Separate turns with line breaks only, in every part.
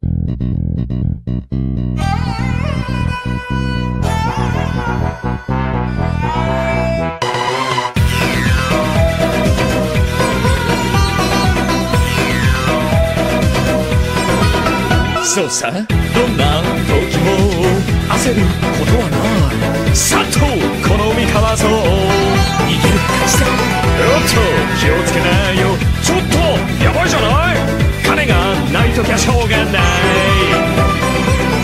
そうさ。どんな時も焦る。ときゃしょうがない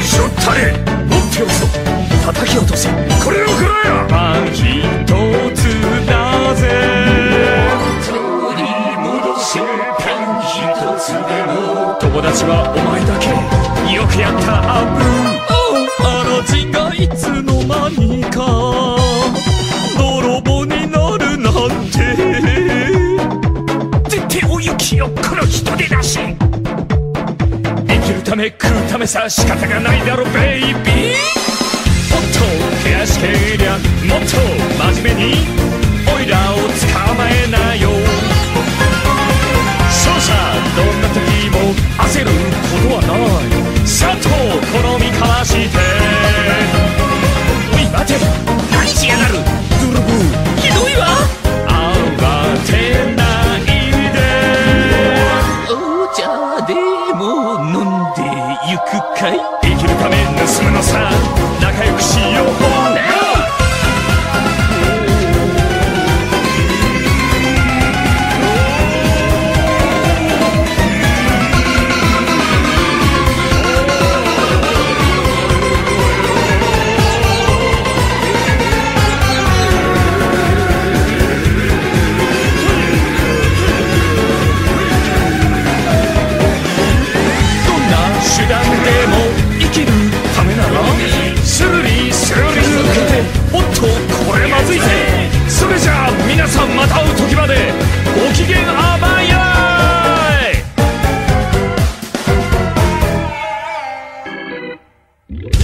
しょったれ。持っておくぞ叩き落とせこれをくらえパン一つだぜ取り戻せパン一つでも友達はお前だけよくやったアブあの字がいつの間にか泥棒になるなんて絶対お雪よこの人でなしため食うためさ仕方がないだろベイビー。くかい生きるため盗むのさ。仲良くしよう。ねきるためならすぐにすぐに抜けておっとこれまずいぜ。それじゃあ皆さんまた会う時までご機嫌あばやい。